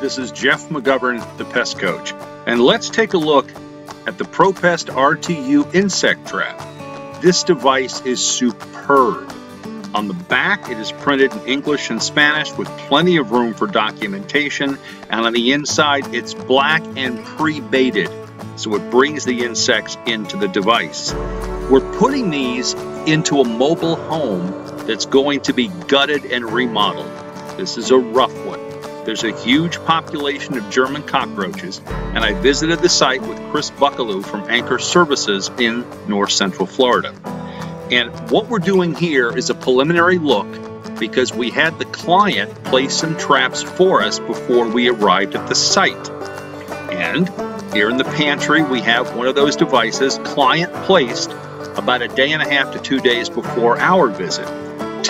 This is Jeff McGovern, the Pest Coach, and let's take a look at the ProPest RTU insect trap. This device is superb. On the back, it is printed in English and Spanish with plenty of room for documentation, and on the inside, it's black and pre-baited, so it brings the insects into the device. We're putting these into a mobile home that's going to be gutted and remodeled. This is a rough one. There's a huge population of German cockroaches, and I visited the site with Chris Buckaloo from Anchor Services in north central Florida. And what we're doing here is a preliminary look because we had the client place some traps for us before we arrived at the site. And here in the pantry, we have one of those devices client placed about a day and a half to two days before our visit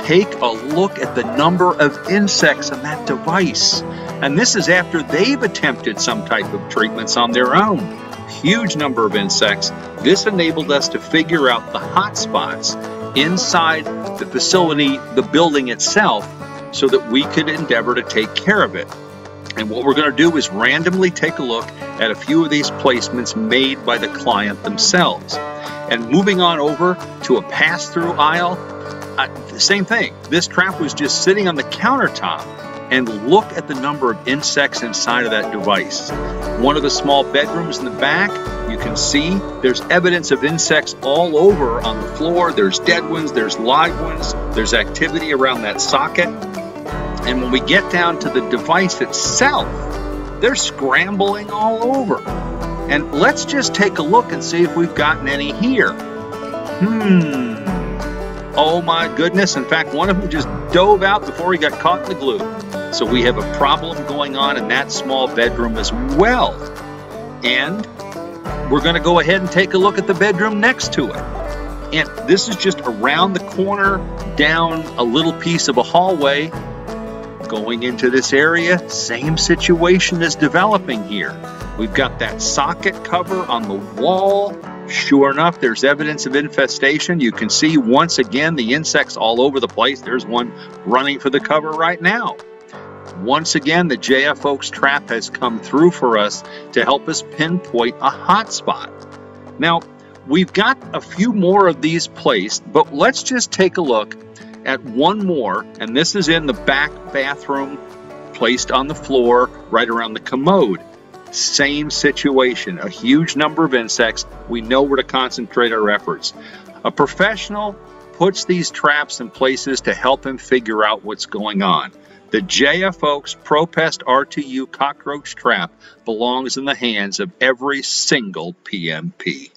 take a look at the number of insects on that device. And this is after they've attempted some type of treatments on their own. Huge number of insects. This enabled us to figure out the hot spots inside the facility, the building itself, so that we could endeavor to take care of it. And what we're going to do is randomly take a look at a few of these placements made by the client themselves. And moving on over to a pass-through aisle, uh, same thing. This trap was just sitting on the countertop and look at the number of insects inside of that device. One of the small bedrooms in the back, you can see there's evidence of insects all over on the floor. There's dead ones, there's live ones, there's activity around that socket. And when we get down to the device itself, they're scrambling all over. And let's just take a look and see if we've gotten any here. Hmm. Oh my goodness. In fact, one of them just dove out before he got caught in the glue. So we have a problem going on in that small bedroom as well. And we're going to go ahead and take a look at the bedroom next to it. And this is just around the corner, down a little piece of a hallway, going into this area. Same situation is developing here. We've got that socket cover on the wall Sure enough, there's evidence of infestation. You can see once again the insects all over the place. There's one running for the cover right now. Once again, the JF Oakes trap has come through for us to help us pinpoint a hot spot. Now, we've got a few more of these placed, but let's just take a look at one more, and this is in the back bathroom placed on the floor right around the commode. Same situation, a huge number of insects. We know where to concentrate our efforts. A professional puts these traps in places to help him figure out what's going on. The JF Oakes ProPest R2U cockroach trap belongs in the hands of every single PMP.